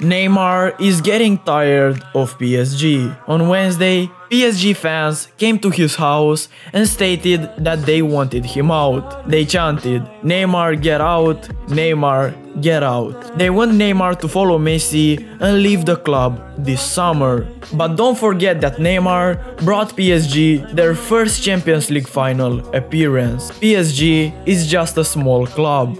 Neymar is getting tired of PSG. On Wednesday, PSG fans came to his house and stated that they wanted him out. They chanted, Neymar get out, Neymar get out. They want Neymar to follow Messi and leave the club this summer. But don't forget that Neymar brought PSG their first Champions League final appearance. PSG is just a small club.